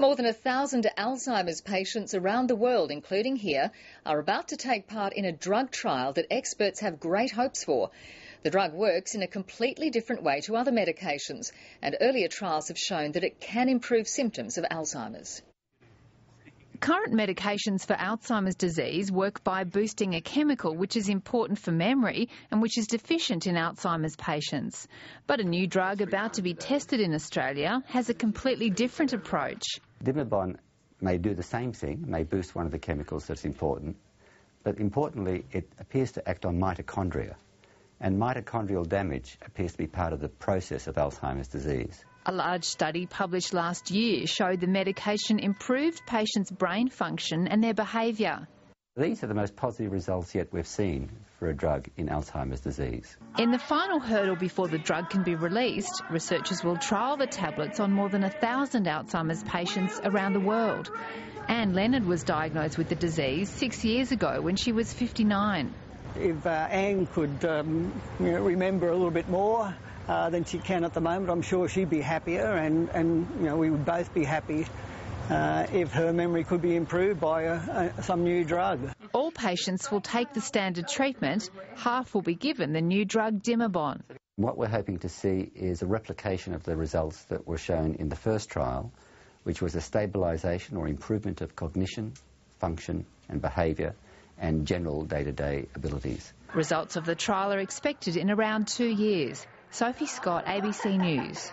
More than a thousand Alzheimer's patients around the world, including here, are about to take part in a drug trial that experts have great hopes for. The drug works in a completely different way to other medications, and earlier trials have shown that it can improve symptoms of Alzheimer's. Current medications for Alzheimer's disease work by boosting a chemical which is important for memory and which is deficient in Alzheimer's patients. But a new drug about to be tested in Australia has a completely different approach. Dimebon may do the same thing, may boost one of the chemicals that's important, but importantly, it appears to act on mitochondria. And mitochondrial damage appears to be part of the process of Alzheimer's disease. A large study published last year showed the medication improved patients' brain function and their behaviour. These are the most positive results yet we've seen for a drug in Alzheimer's disease. In the final hurdle before the drug can be released, researchers will trial the tablets on more than a thousand Alzheimer's patients around the world. Anne Leonard was diagnosed with the disease six years ago when she was 59. If uh, Anne could um, you know, remember a little bit more, uh, than she can at the moment. I'm sure she'd be happier, and, and you know we would both be happy uh, if her memory could be improved by a, a, some new drug. All patients will take the standard treatment. Half will be given the new drug Dimebon. What we're hoping to see is a replication of the results that were shown in the first trial, which was a stabilisation or improvement of cognition, function and behaviour and general day-to-day -day abilities. Results of the trial are expected in around two years. Sophie Scott, ABC News.